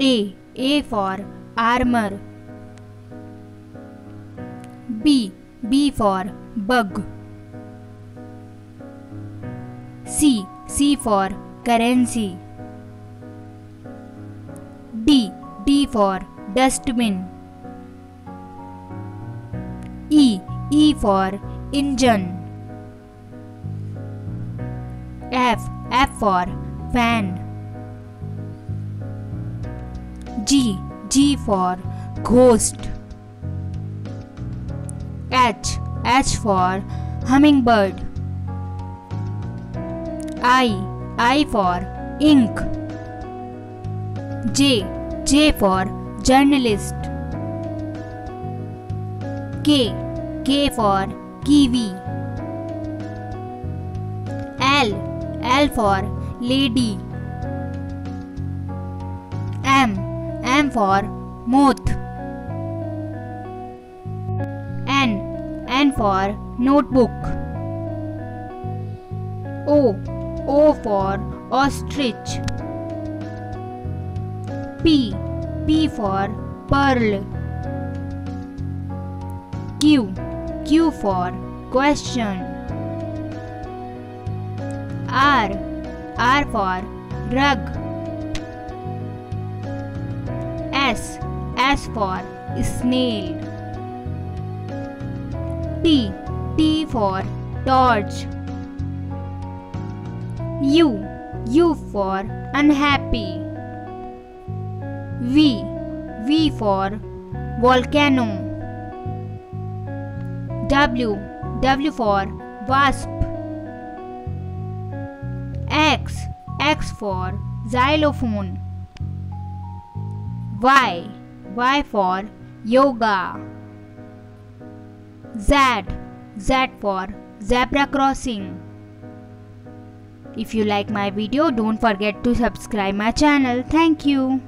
A. A for armor. B. B for bug. C. C for currency. D. D for dustbin. E. E for engine. F. F for fan. G. G for ghost. H. H for hummingbird. I. I for ink. J. J for journalist. K. K for kiwi. L. L for lady. M. M for moth. N. N for notebook. O. O for ostrich. P. P for pearl. Q. Q for question. R. R for rug. S. S for snail. T. T for torch. U. U for unhappy. V. V for volcano. W. W for wasp. X. X for xylophone. Y. Y for yoga. Z. Z for zebra crossing. If you like my video, don't forget to subscribe my channel. Thank you.